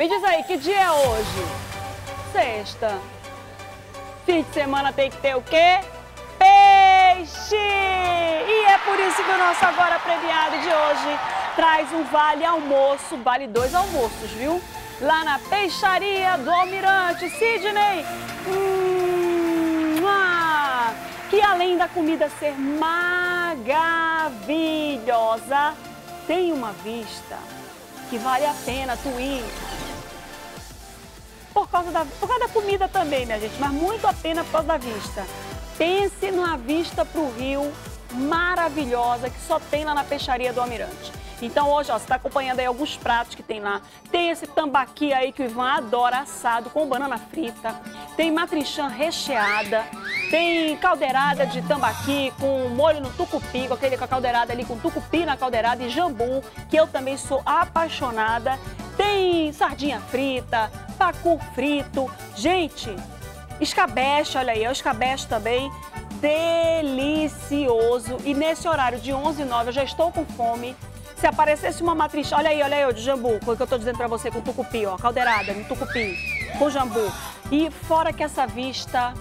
Me diz aí, que dia é hoje? Sexta. Fim de semana tem que ter o quê? Peixe! E é por isso que o nosso agora premiado de hoje traz um vale almoço, vale dois almoços, viu? Lá na peixaria do Almirante Sidney. Hum, que além da comida ser maravilhosa, tem uma vista que vale a pena tu ir por causa da, por causa da comida também, minha gente, mas muito a pena por causa da vista. Pense numa vista para o rio maravilhosa que só tem lá na peixaria do Almirante. Então hoje, ó, você está acompanhando aí alguns pratos que tem lá. Tem esse tambaqui aí que o Ivan adora assado com banana frita. Tem matrichã recheada. Tem caldeirada de tambaqui com molho no tucupi, com aquele com a caldeirada ali com tucupi na caldeirada e jambu, que eu também sou apaixonada. Tem sardinha frita, pacu frito. Gente, escabeche, olha aí, é o escabeche também. Delicioso. E nesse horário de 11 h 09 eu já estou com fome. Se aparecesse uma matriz, olha aí, olha aí, de jambu, o que eu estou dizendo para você com tucupi, ó, caldeirada no tucupi, com jambu. E fora que essa vista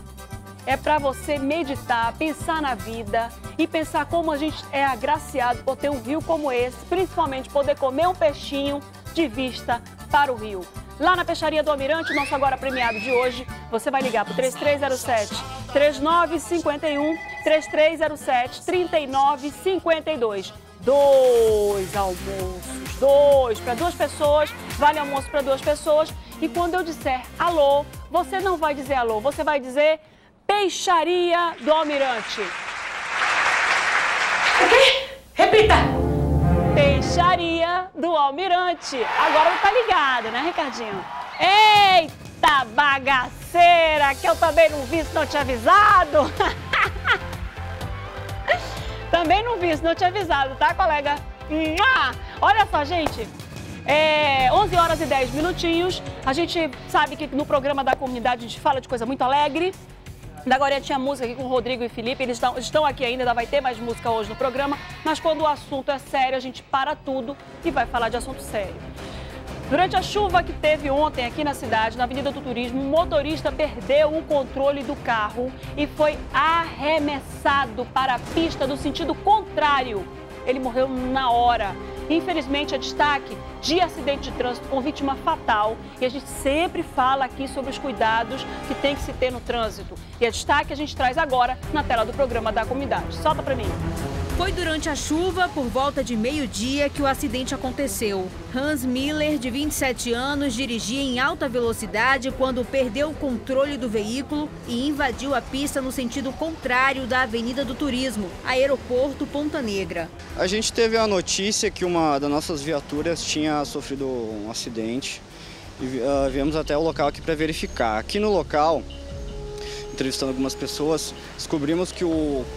é para você meditar, pensar na vida e pensar como a gente é agraciado por ter um rio como esse, principalmente poder comer um peixinho de vista para o rio. Lá na Peixaria do Almirante, nosso agora premiado de hoje, você vai ligar para o 3307 3951 3307 3952. Dois almoços, dois para duas pessoas, vale almoço para duas pessoas. E quando eu disser alô, você não vai dizer alô, você vai dizer Peixaria do Almirante. O quê? Repita! Peixaria do Almirante. Agora tá ligado, né, Ricardinho? Eita bagaceira, que eu também não vi se não tinha avisado. também não vi se não tinha avisado, tá, colega? Olha só, gente. É 11 horas e 10 minutinhos. A gente sabe que no programa da comunidade a gente fala de coisa muito alegre. Da agora tinha música aqui com o Rodrigo e Felipe, eles estão, estão aqui ainda, ainda vai ter mais música hoje no programa, mas quando o assunto é sério, a gente para tudo e vai falar de assunto sério. Durante a chuva que teve ontem aqui na cidade, na Avenida do Turismo, um motorista perdeu o controle do carro e foi arremessado para a pista no sentido contrário. Ele morreu na hora. Infelizmente, é destaque de acidente de trânsito com vítima fatal. E a gente sempre fala aqui sobre os cuidados que tem que se ter no trânsito. E é destaque a gente traz agora na tela do programa da comunidade. Solta para mim. Foi durante a chuva, por volta de meio-dia, que o acidente aconteceu. Hans Miller, de 27 anos, dirigia em alta velocidade quando perdeu o controle do veículo e invadiu a pista no sentido contrário da Avenida do Turismo, aeroporto Ponta Negra. A gente teve a notícia que uma das nossas viaturas tinha sofrido um acidente e uh, viemos até o local aqui para verificar. Aqui no local entrevistando algumas pessoas, descobrimos que o,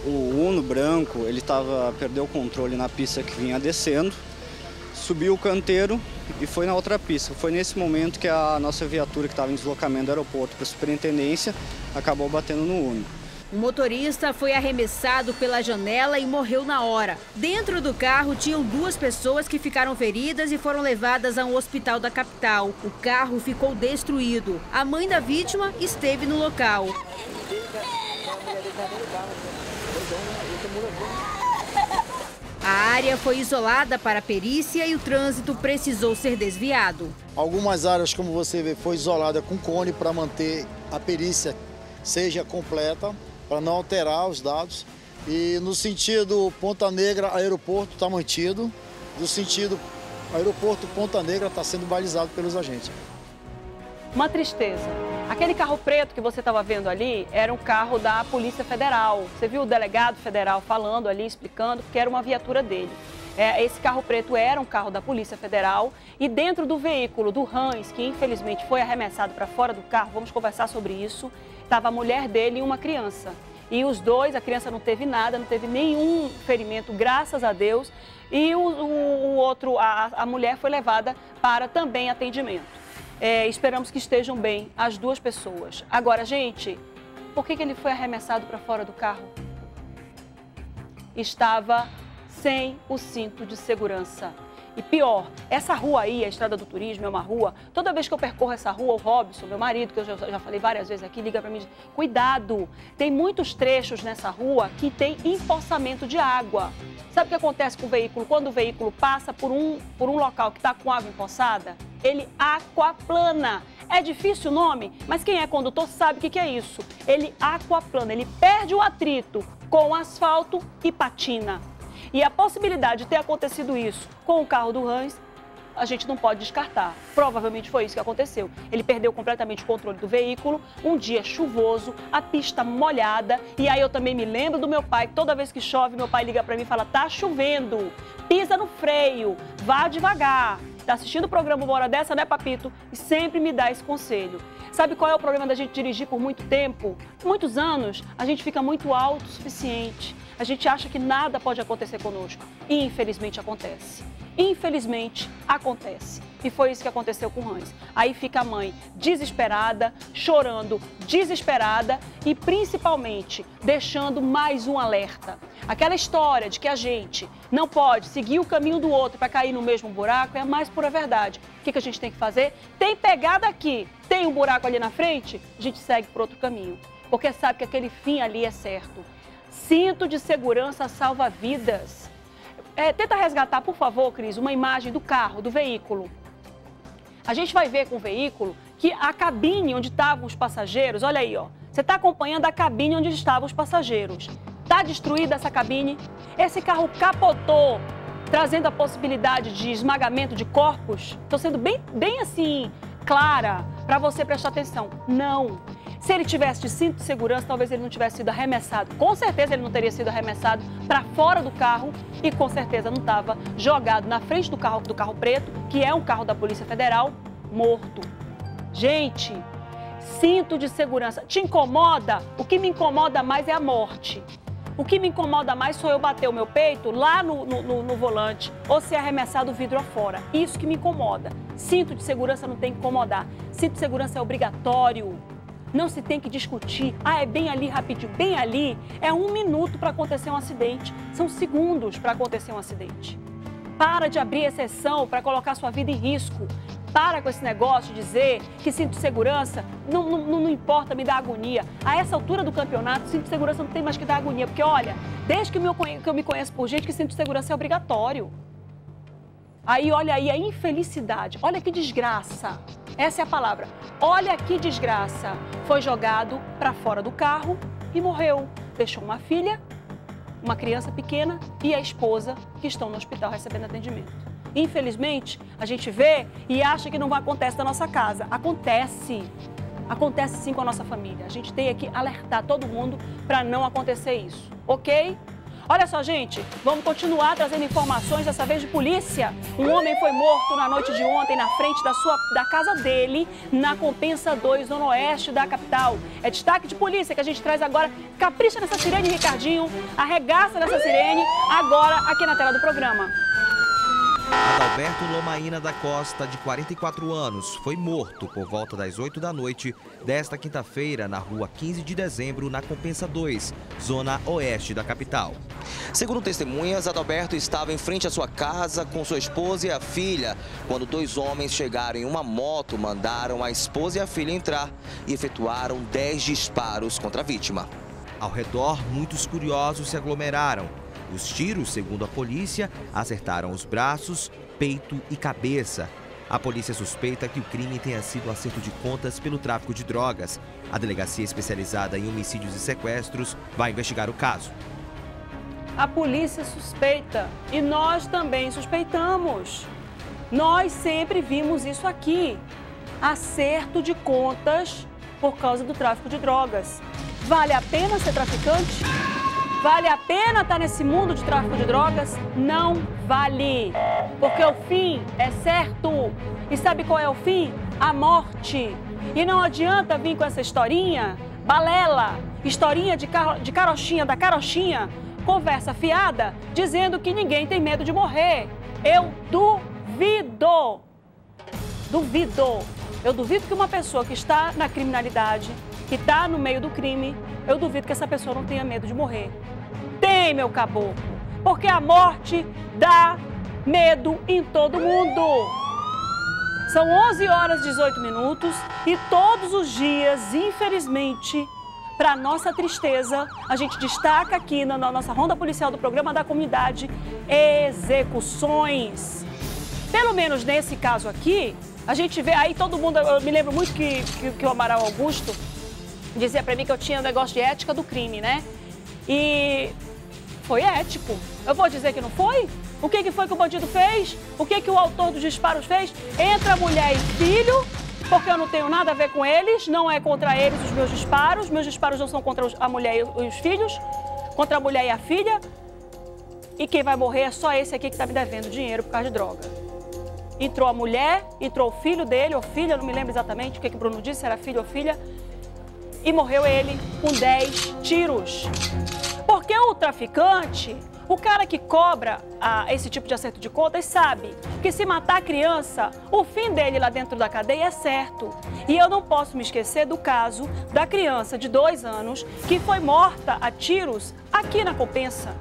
o Uno branco, ele tava, perdeu o controle na pista que vinha descendo, subiu o canteiro e foi na outra pista. Foi nesse momento que a nossa viatura que estava em deslocamento do aeroporto para a superintendência acabou batendo no Uno. O motorista foi arremessado pela janela e morreu na hora. Dentro do carro tinham duas pessoas que ficaram feridas e foram levadas a um hospital da capital. O carro ficou destruído. A mãe da vítima esteve no local. A área foi isolada para a perícia e o trânsito precisou ser desviado. Algumas áreas, como você vê, foi isolada com cone para manter a perícia seja completa para não alterar os dados. E no sentido Ponta Negra, aeroporto está mantido. No sentido aeroporto Ponta Negra está sendo balizado pelos agentes. Uma tristeza. Aquele carro preto que você estava vendo ali era um carro da Polícia Federal. Você viu o delegado federal falando ali, explicando que era uma viatura dele. É, esse carro preto era um carro da Polícia Federal e dentro do veículo do Hans, que infelizmente foi arremessado para fora do carro, vamos conversar sobre isso, estava a mulher dele e uma criança. E os dois, a criança não teve nada, não teve nenhum ferimento, graças a Deus. E o, o, o outro, a, a, mulher foi levada para também atendimento. É, esperamos que estejam bem as duas pessoas. Agora, gente, por que, que ele foi arremessado para fora do carro? Estava sem o cinto de segurança. E pior, essa rua aí, a Estrada do Turismo, é uma rua. Toda vez que eu percorro essa rua, o Robson, meu marido, que eu já, já falei várias vezes aqui, liga para mim: cuidado, tem muitos trechos nessa rua que tem empoçamento de água. Sabe o que acontece com o veículo? Quando o veículo passa por um, por um local que está com água empoçada, ele aquaplana. É difícil o nome, mas quem é condutor sabe o que, que é isso. Ele aquaplana, ele perde o atrito com o asfalto e patina. E a possibilidade de ter acontecido isso com o carro do Hans, a gente não pode descartar. Provavelmente foi isso que aconteceu. Ele perdeu completamente o controle do veículo, um dia chuvoso, a pista molhada. E aí eu também me lembro do meu pai, toda vez que chove, meu pai liga para mim e fala: tá chovendo, pisa no freio, vá devagar. Tá assistindo o programa hora dessa, né, Papito? E sempre me dá esse conselho. Sabe qual é o problema da gente dirigir por muito tempo? Muitos anos, a gente fica muito autossuficiente a gente acha que nada pode acontecer conosco. E infelizmente acontece. Infelizmente acontece. E foi isso que aconteceu com o Hans. Aí fica a mãe desesperada, chorando, desesperada e principalmente deixando mais um alerta. Aquela história de que a gente não pode seguir o caminho do outro para cair no mesmo buraco é a mais pura verdade. O que, que a gente tem que fazer? Tem pegada aqui, tem um buraco ali na frente, a gente segue por outro caminho. Porque sabe que aquele fim ali é certo. Cinto de segurança salva vidas. É, tenta resgatar, por favor, Cris, uma imagem do carro, do veículo. A gente vai ver com o veículo que a cabine onde estavam os passageiros, olha aí, ó. Você está acompanhando a cabine onde estavam os passageiros. Está destruída essa cabine? Esse carro capotou, trazendo a possibilidade de esmagamento de corpos? Estou sendo bem, bem assim, clara, para você prestar atenção. Não. Se ele tivesse de cinto de segurança, talvez ele não tivesse sido arremessado. Com certeza ele não teria sido arremessado para fora do carro e com certeza não estava jogado na frente do carro do carro preto, que é um carro da Polícia Federal, morto. Gente, cinto de segurança te incomoda? O que me incomoda mais é a morte. O que me incomoda mais sou eu bater o meu peito lá no, no, no, volante ou ser arremessado o vidro afora. Isso que me incomoda. Cinto de segurança não tem que incomodar. Cinto de segurança é obrigatório. Não se tem que discutir. Ah, é bem ali rapidinho. Bem ali é um minuto para acontecer um acidente. São segundos para acontecer um acidente. Para de abrir exceção para colocar sua vida em risco. Para com esse negócio de dizer que cinto de segurança não, não, não importa, me dá agonia. A essa altura do campeonato, cinto de segurança não tem mais que dar agonia. Porque, olha, desde que eu me conheço por gente, que cinto de segurança é obrigatório. Aí, olha aí a infelicidade. Olha que desgraça. Essa é a palavra. Olha que desgraça. Foi jogado para fora do carro e morreu. Deixou uma filha, uma criança pequena e a esposa que estão no hospital recebendo atendimento. Infelizmente, a gente vê e acha que não vai acontecer na nossa casa. Acontece. Acontece sim com a nossa família. A gente tem que alertar todo mundo para não acontecer isso, ok? Olha só, gente, vamos continuar trazendo informações, dessa vez de polícia. Um homem foi morto na noite de ontem na frente da, sua, da casa dele, na Compensa 2, zona oeste da capital. É destaque de polícia que a gente traz agora. Capricha nessa sirene, Ricardinho. Arregaça nessa sirene, agora aqui na tela do programa. Adalberto Lomaína da Costa, de 44 anos, foi morto por volta das 8 da noite desta quinta-feira na rua 15 de dezembro, na Compensa 2, zona oeste da capital. Segundo testemunhas, Adalberto estava em frente à sua casa com sua esposa e a filha, quando dois homens chegaram em uma moto, mandaram a esposa e a filha entrar e efetuaram 10 disparos contra a vítima. Ao redor, muitos curiosos se aglomeraram os tiros, segundo a polícia, acertaram os braços, peito e cabeça. A polícia suspeita que o crime tenha sido acerto de contas pelo tráfico de drogas. A delegacia especializada em homicídios e sequestros vai investigar o caso. A polícia suspeita e nós também suspeitamos. Nós sempre vimos isso aqui: acerto de contas por causa do tráfico de drogas. Vale a pena ser traficante? Vale a pena estar nesse mundo de tráfico de drogas? Não vale. Porque o fim é certo. E sabe qual é o fim? A morte. E não adianta vir com essa historinha, balela, historinha de, car de carochinha, da carochinha, conversa fiada, dizendo que ninguém tem medo de morrer. Eu duvido. Duvido. Eu duvido que uma pessoa que está na criminalidade, que está no meio do crime, eu duvido que essa pessoa não tenha medo de morrer. Tem, meu caboclo. Porque a morte dá medo em todo mundo. São 11 horas e 18 minutos e todos os dias, infelizmente, para nossa tristeza, a gente destaca aqui na nossa ronda policial do programa da comunidade execuções. Pelo menos nesse caso aqui, a gente vê aí todo mundo. Eu me lembro muito que, que, que o Amaral Augusto dizia para mim que eu tinha um negócio de ética do crime, né? E foi ético. Eu vou dizer que não foi? O que, que foi que o bandido fez? O que, que o autor dos disparos fez? Entra mulher e filho, porque eu não tenho nada a ver com eles, não é contra eles os meus disparos, meus disparos não são contra a mulher e os filhos, contra a mulher e a filha. E quem vai morrer é só esse aqui que está me devendo dinheiro por causa de droga. Entrou a mulher, entrou o filho dele ou filha, não me lembro exatamente o que, que Bruno disse, era filho ou filha, e morreu ele com 10 tiros. Porque o traficante, o cara que cobra ah, esse tipo de acerto de contas, sabe que se matar a criança, o fim dele lá dentro da cadeia é certo. E eu não posso me esquecer do caso da criança de dois anos que foi morta a tiros aqui na Compensa.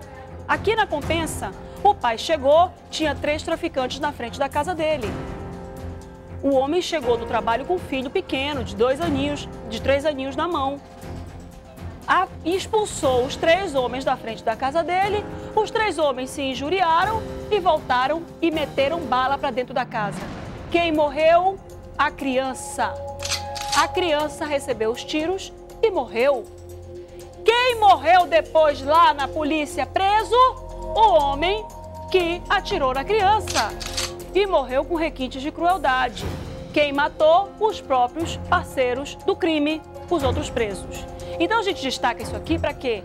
Aqui na Compensa, o pai chegou, tinha três traficantes na frente da casa dele. O homem chegou do trabalho com um filho pequeno, de dois aninhos, de três aninhos na mão. Expulsou os três homens da frente da casa dele. Os três homens se injuriaram e voltaram e meteram bala para dentro da casa. Quem morreu? A criança. A criança recebeu os tiros e morreu. Quem morreu depois lá na polícia preso? O homem que atirou na criança e morreu com requintes de crueldade. Quem matou? Os próprios parceiros do crime, os outros presos. Então a gente destaca isso aqui para quê?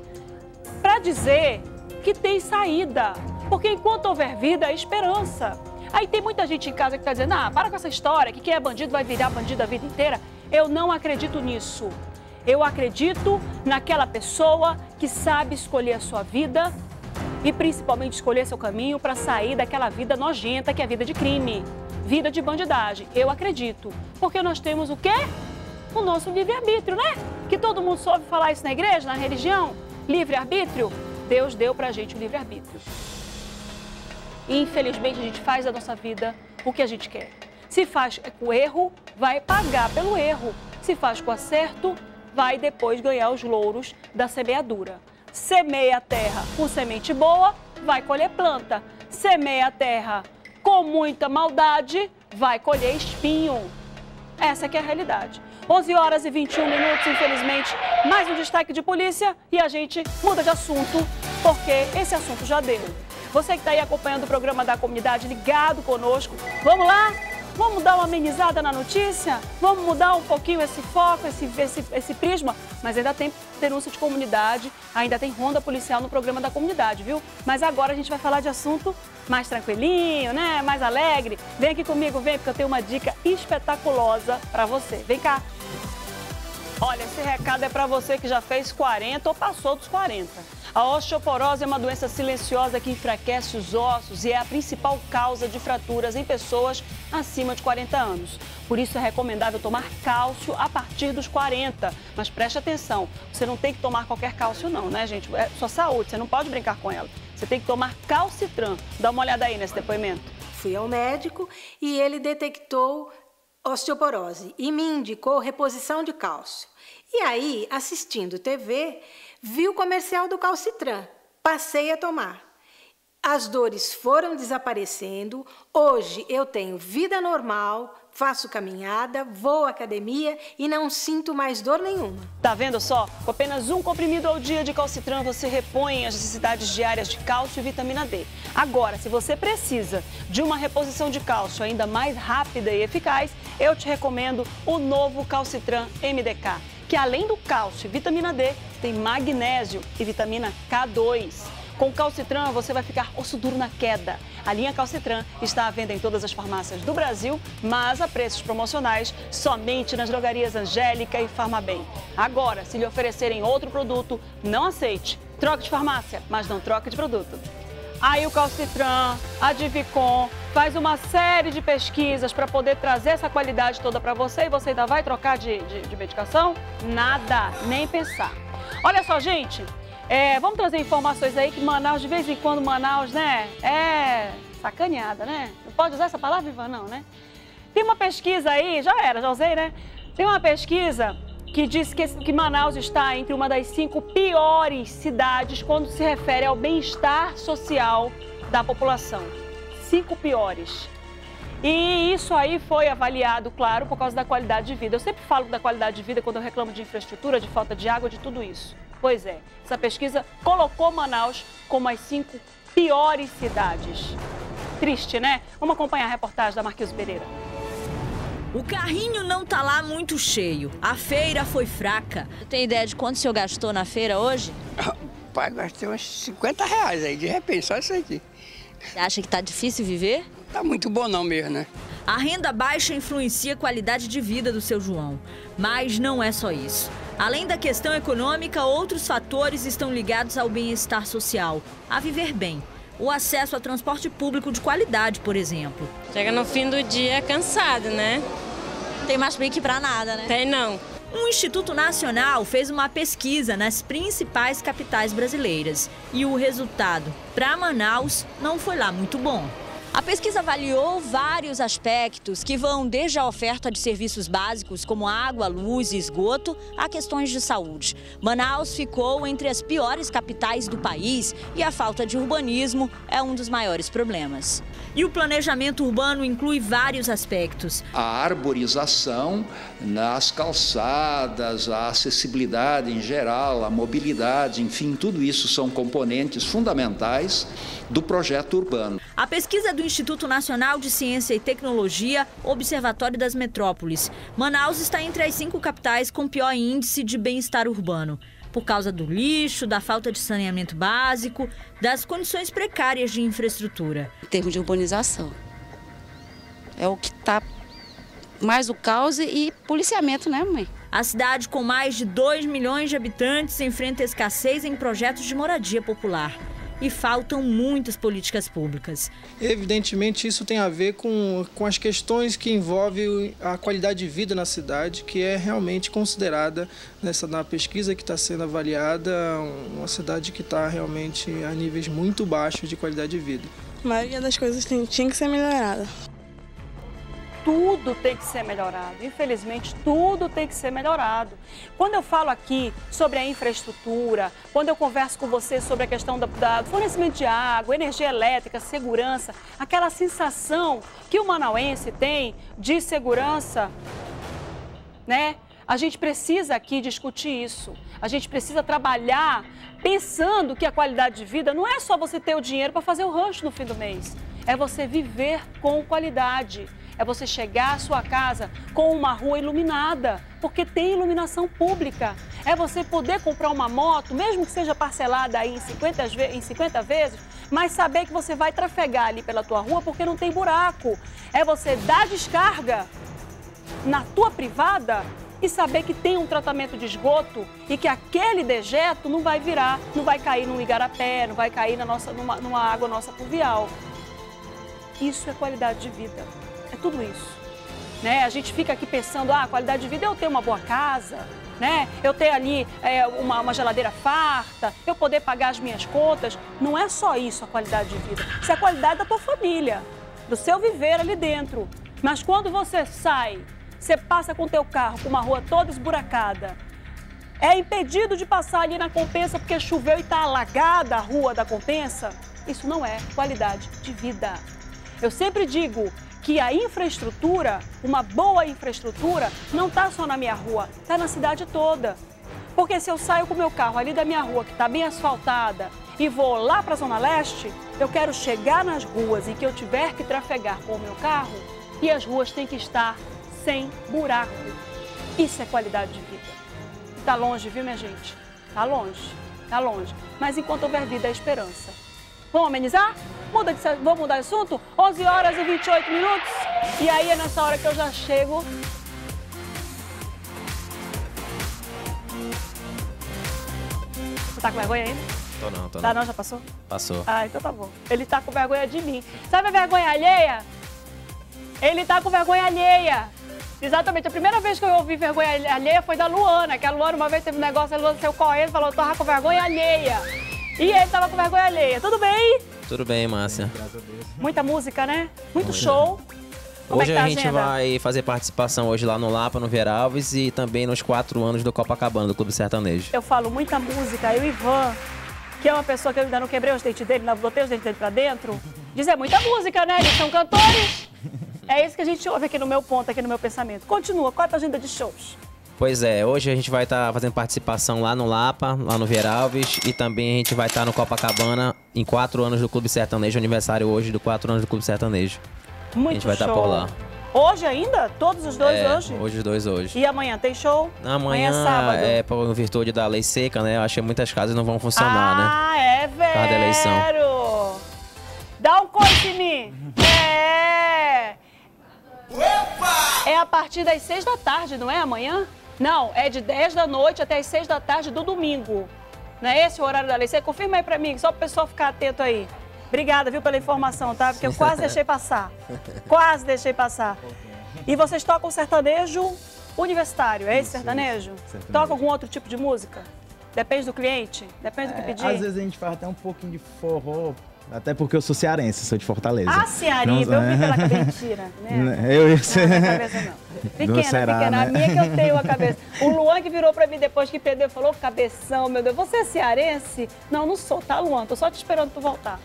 Para dizer que tem saída. Porque enquanto houver vida, há esperança. Aí tem muita gente em casa que está dizendo: ah, para com essa história, que quem é bandido vai virar bandido a vida inteira. Eu não acredito nisso. Eu acredito naquela pessoa que sabe escolher a sua vida e principalmente escolher seu caminho para sair daquela vida nojenta que é a vida de crime, vida de bandidagem. Eu acredito. Porque nós temos o quê? O nosso livre-arbítrio, né? Que todo mundo soube falar isso na igreja, na religião. Livre-arbítrio. Deus deu pra gente o livre-arbítrio. Infelizmente a gente faz da nossa vida o que a gente quer. Se faz com erro, vai pagar pelo erro. Se faz com acerto, vai depois ganhar os louros da semeadura. Semeia a terra com semente boa, vai colher planta. Semeia a terra com muita maldade, vai colher espinho. Essa é a realidade. 11 horas e 21 minutos, infelizmente, mais um destaque de polícia e a gente muda de assunto, porque esse assunto já deu. Você que está aí acompanhando o programa da comunidade, ligado conosco, vamos lá? Vamos dar uma amenizada na notícia? Vamos mudar um pouquinho esse foco, esse, esse, esse prisma? Mas ainda tem denúncia de comunidade, ainda tem ronda policial no programa da comunidade, viu? Mas agora a gente vai falar de assunto mais tranquilinho, né? Mais alegre. Vem aqui comigo, vem, porque eu tenho uma dica espetaculosa para você. Vem cá. Olha, esse recado é para você que já fez 40 ou passou dos 40. A osteoporose é uma doença silenciosa que enfraquece os ossos e é a principal causa de fraturas em pessoas acima de 40 anos. Por isso é recomendável tomar cálcio a partir dos 40. Mas preste atenção, você não tem que tomar qualquer cálcio não, né, gente? É sua saúde, você não pode brincar com ela. Você tem que tomar calcitran. Dá uma olhada aí nesse depoimento. Fui ao médico e ele detectou osteoporose e me indicou reposição de cálcio. E aí, assistindo TV, vi o comercial do Calcitran. Passei a tomar. As dores foram desaparecendo. Hoje eu tenho vida normal, faço caminhada, vou à academia e não sinto mais dor nenhuma. Tá vendo só? Com apenas um comprimido ao dia de calcitran, você repõe as necessidades diárias de cálcio e vitamina D. Agora, se você precisa de uma reposição de cálcio ainda mais rápida e eficaz, eu te recomendo o novo Calcitran MDK, que além do cálcio e vitamina D, tem magnésio e vitamina K2. Com Calcitran você vai ficar osso duro na queda. A linha Calcitran está à venda em todas as farmácias do Brasil, mas a preços promocionais somente nas drogarias Angélica e Farmabem. Agora, se lhe oferecerem outro produto, não aceite. Troque de farmácia, mas não troque de produto. Aí o Calcitran, a Divicon, faz uma série de pesquisas para poder trazer essa qualidade toda para você e você ainda vai trocar de, de, de medicação? Nada, nem pensar. Olha só, gente, É, vamos trazer informações aí que Manaus, de vez em quando, Manaus, né? É sacaneada, né? Não pode usar essa palavra, Ivan, não, né? Tem uma pesquisa aí, já era, já usei, né? Tem uma pesquisa que diz que, que Manaus está entre uma das cinco piores cidades quando se refere ao bem-estar social da população. Cinco piores. E isso aí foi avaliado, claro, por causa da qualidade de vida. Eu sempre falo da qualidade de vida quando eu reclamo de infraestrutura, de falta de água, de tudo isso. Pois é, essa pesquisa colocou Manaus como as cinco piores cidades. Triste, né? Vamos acompanhar a reportagem da Marquinhos Pereira. O carrinho não tá lá muito cheio. A feira foi fraca. Tem ideia de quanto o senhor gastou na feira hoje? Pai, gastei uns 50 reais aí, de repente, só isso aqui. Você acha que tá difícil viver? Tá muito bom não mesmo, né? A renda baixa influencia a qualidade de vida do seu João. Mas não é só isso. Além da questão econômica, outros fatores estão ligados ao bem-estar social, a viver bem. O acesso a transporte público de qualidade, por exemplo. Chega no fim do dia cansado, né? Não tem mais pique pra nada, né? Tem não. Um Instituto Nacional fez uma pesquisa nas principais capitais brasileiras. E o resultado, para Manaus, não foi lá muito bom. A pesquisa avaliou vários aspectos que vão desde a oferta de serviços básicos como água, luz e esgoto a questões de saúde. Manaus ficou entre as piores capitais do país e a falta de urbanismo é um dos maiores problemas. E o planejamento urbano inclui vários aspectos. A arborização nas calçadas, a acessibilidade em geral, a mobilidade, enfim, tudo isso são componentes fundamentais do projeto urbano. A pesquisa do Instituto Nacional de Ciência e Tecnologia, Observatório das Metrópoles. Manaus está entre as cinco capitais com pior índice de bem-estar urbano. Por causa do lixo, da falta de saneamento básico, das condições precárias de infraestrutura. Em termos de urbanização. É o que está mais o caos e policiamento, né, mãe? A cidade, com mais de 2 milhões de habitantes, enfrenta escassez em projetos de moradia popular e faltam muitas políticas públicas. Evidentemente, isso tem a ver com, com as questões que envolvem a qualidade de vida na cidade, que é realmente considerada nessa na pesquisa que está sendo avaliada uma cidade que está realmente a níveis muito baixos de qualidade de vida. A maioria das coisas tem, tinha que ser melhorada tudo tem que ser melhorado. Infelizmente, tudo tem que ser melhorado. Quando eu falo aqui sobre a infraestrutura, quando eu converso com você sobre a questão do fornecimento de água, energia elétrica, segurança, aquela sensação que o manauense tem de segurança, né? A gente precisa aqui discutir isso. A gente precisa trabalhar pensando que a qualidade de vida não é só você ter o dinheiro para fazer o rancho no fim do mês. É você viver com qualidade é você chegar à sua casa com uma rua iluminada, porque tem iluminação pública. É você poder comprar uma moto, mesmo que seja parcelada aí em 50, em 50 vezes, mas saber que você vai trafegar ali pela tua rua porque não tem buraco. É você dar descarga na tua privada e saber que tem um tratamento de esgoto e que aquele dejeto não vai virar, não vai cair num igarapé, não vai cair na nossa, numa, numa água nossa pluvial. Isso é qualidade de vida. É tudo isso. Né? A gente fica aqui pensando, ah, qualidade de vida é eu ter uma boa casa, né? Eu ter ali é, uma, uma, geladeira farta, eu poder pagar as minhas contas. Não é só isso a qualidade de vida. Isso é a qualidade da tua família, do seu viver ali dentro. Mas quando você sai, você passa com o teu carro com uma rua toda esburacada, é impedido de passar ali na compensa porque choveu e está alagada a rua da compensa, isso não é qualidade de vida. Eu sempre digo, que a infraestrutura, uma boa infraestrutura, não está só na minha rua, está na cidade toda. Porque se eu saio com o meu carro ali da minha rua, que está bem asfaltada, e vou lá para a Zona Leste, eu quero chegar nas ruas e que eu tiver que trafegar com o meu carro, e as ruas têm que estar sem buraco. Isso é qualidade de vida. Está longe, viu, minha gente? Está longe, está longe. Mas enquanto houver vida, é esperança. Vamos amenizar? Muda de, vamos mudar de assunto? 11 horas e 28 minutos. E aí é nessa hora que eu já chego. Você tá com vergonha ainda? Tô não, tô tá não. não, já passou? Passou. Ah, então tá bom. Ele tá com vergonha de mim. Sabe a vergonha alheia? Ele tá com vergonha alheia. Exatamente. A primeira vez que eu ouvi vergonha alheia foi da Luana, que a Luana uma vez teve um negócio, a Luana saiu correndo e falou, tava com vergonha alheia. E ele tava com vergonha alheia. Tudo bem? Tudo bem, Márcia. Muita música, né? Muito show. Como hoje é que tá a gente agenda? vai fazer participação hoje lá no Lapa, no Veralves e também nos quatro anos do Copacabana, do Clube Sertanejo. Eu falo muita música, aí o Ivan, que é uma pessoa que eu ainda não quebrei os dentes dele, não botei os dentes dele pra dentro, diz é muita música, né? Eles são cantores. É isso que a gente ouve aqui no meu ponto, aqui no meu pensamento. Continua, qual é a tua agenda de shows? Pois é, hoje a gente vai estar fazendo participação lá no Lapa, lá no Veralves e também a gente vai estar no Copacabana em quatro anos do Clube Sertanejo, aniversário hoje do quatro anos do Clube Sertanejo. Muito a gente vai estar show. por lá. Hoje ainda? Todos os dois É, hoje? Hoje os dois hoje. E amanhã tem show? Amanhã, é sábado. é por virtude da lei seca, né? Eu acho que muitas casas não vão funcionar, né? Ah, é, velho. causa da eleição. Dá um coice em mim. É. É a partir das seis da tarde, não é amanhã? Não, é de 10 da noite até as 6 da tarde do domingo. Não é esse o horário da lei? Você confirma aí pra mim, só pro pessoal ficar atento aí. Obrigada, viu, pela informação, tá? Porque eu quase deixei passar. Quase deixei passar. E vocês tocam sertanejo universitário, é esse sertanejo? sertanejo. Toca algum outro tipo de música? Depende do cliente? Depende do que É, pedir? às vezes a gente faz até um pouquinho de forró, até porque eu sou cearense, sou de Fortaleza. Ah, Ceariba, eu vi pela cabeça. Mentira, né? Eu ia Não, ser. na cabeça não. Pequena, será, pequena. A né? minha que eu tenho a cabeça. O Luan que virou pra mim depois que perdeu, falou, cabeção, meu Deus, você é cearense? Não, não sou, tá, Luan? Tô só te esperando tu voltar.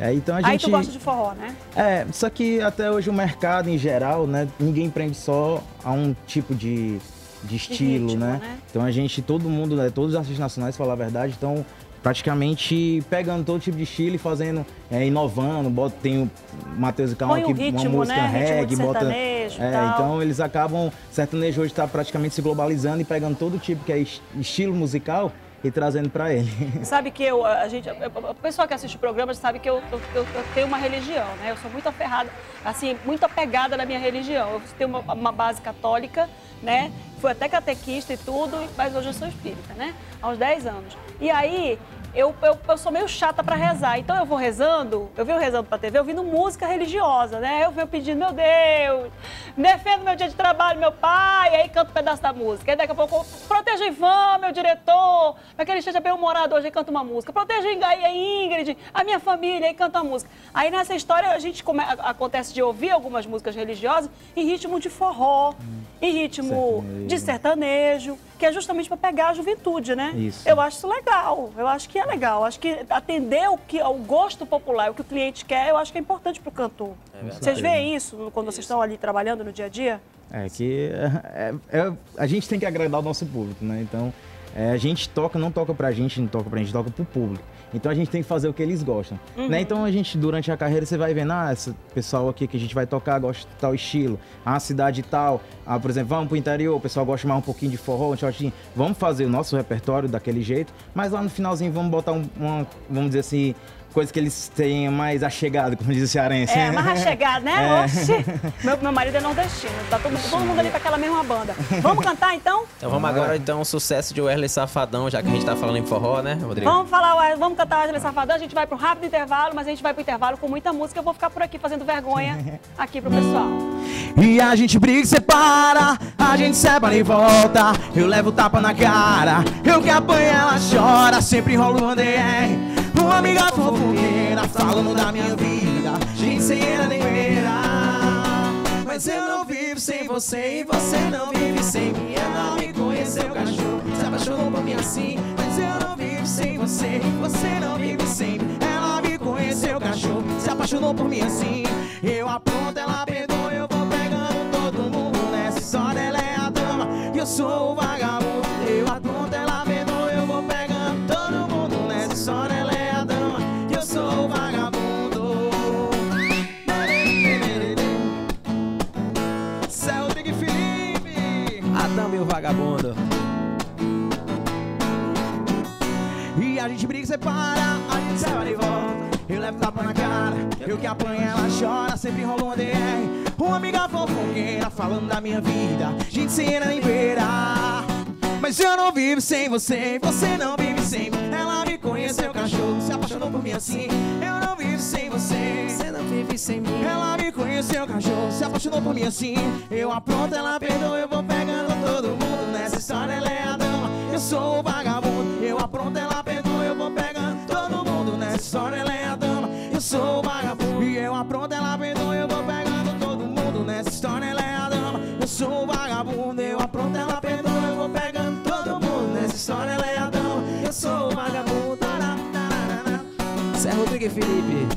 É, então a Aí gente. tu gosta de forró, né? É, só que até hoje o mercado em geral, né, ninguém prende só a um tipo de, de estilo, ritmo, né? né? Então a gente, todo mundo, né, todos os artistas nacionais, falar a verdade, estão praticamente pegando todo tipo de estilo e fazendo, é, inovando, bota, tem o Matheus e Calma um aqui, uma ritmo, música né? Reggae, bota... É, então eles acabam, sertanejo hoje está praticamente se globalizando e pegando todo tipo que é es- estilo musical e trazendo pra ele. Sabe que eu, a gente, o pessoal que assiste o programa sabe que eu, eu, eu- eu tenho uma religião, né? Eu sou muito aferrada, assim, muito apegada na minha religião. Eu tenho uma, uma base católica, né? Fui até catequista e tudo, mas hoje eu sou espírita, né? Há uns 10 anos. E aí, eu, eu, eu sou meio chata pra rezar. Então eu vou rezando, eu venho rezando pra TV, ouvindo música religiosa, né? Eu venho pedindo, meu Deus, defendo meu dia de trabalho, meu pai, aí canto um pedaço da música. Aí daqui a pouco, proteja o Ivan, meu diretor, para que ele esteja bem humorado hoje, aí canta uma música. Proteja a Ingrid, a minha família, aí canta uma música. Aí nessa história a gente come, acontece de ouvir algumas músicas religiosas em ritmo de forró, em ritmo de sertanejo, que é justamente para pegar a juventude, né? Isso. Eu acho isso legal, eu acho que é legal. Eu acho que atender o que o gosto popular, o que o cliente quer, eu acho que é importante para o cantor. verdade. Vocês veem isso quando vocês estão ali trabalhando no dia a dia? É que é- é- a gente tem que agradar o nosso público, né? Então, é, a gente toca, não toca pra gente, não toca pra gente, toca pro público. Então a gente tem que fazer o que eles gostam. Uhum. Né? Então a gente, durante a carreira, você vai vendo, ah, esse pessoal aqui que a gente vai tocar gosta de tal estilo, a cidade tal, ah, por exemplo, vamos pro interior, o pessoal gosta mais um pouquinho de forró, um shortinho. Vamos fazer o nosso repertório daquele jeito, mas lá no finalzinho vamos botar um- uma, vamos dizer assim, coisa que eles tenham mais achegado, como diz o cearense. É, mais chegado, né? É. Oxi. Meu, meu marido é nordestino, tá todo, todo mundo ali com aquela mesma banda. Vamos cantar então? Então vamos agora então o sucesso de Wesley Safadão, já que a gente tá falando em forró, né, Rodrigo? Vamos falar, vamos cantar o Wesley Safadão, a gente vai para um rápido intervalo, mas a gente vai pro intervalo com muita música. Eu vou ficar por aqui fazendo vergonha aqui pro pessoal. E a gente briga e separa, a gente separa e volta. Eu levo tapa na cara, eu que apanho, ela chora. Sempre rolo um DR. Uma amiga fofoqueira falando da minha vida. Gente sem era nem beira. Mas eu não vivo sem você e você não vive sem mim. Ela me conheceu, cachorro, se apaixonou por mim assim. Mas eu não vivo sem você e você não vive sem mim. Ela me conheceu, cachorro, se apaixonou por mim assim. Eu apronto, ela perdoa, eu vou pegando todo mundo nessa história. Ela é a dama e eu sou o vagabundo. E a gente briga e separa, a gente separa e volta. Eu levo tapa na cara, eu que apanho, ela chora, sempre rola uma DR. Uma amiga fofoqueira falando da minha vida, gente era nem beira. Mas eu não vivo sem você, você não vive sem mim. Ela me conheceu cachorro, se apaixonou por mim assim. Eu não vivo sem você, você não vive sem mim. Ela me conheceu cachorro, se apaixonou por mim assim. Eu apronto, ela perdoa, eu vou pegando todo mundo. Nessa história ela é a dama, eu sou o sou vagabundo. E eu apronto, ela perdoa, eu vou pegando todo mundo. Nessa história ela é a dama, eu sou vagabundo. Eu apronto, ela perdoa, eu vou pegando todo mundo. Nessa história ela é a dama, eu sou vagabundo. Zé Rodrigo e Felipe.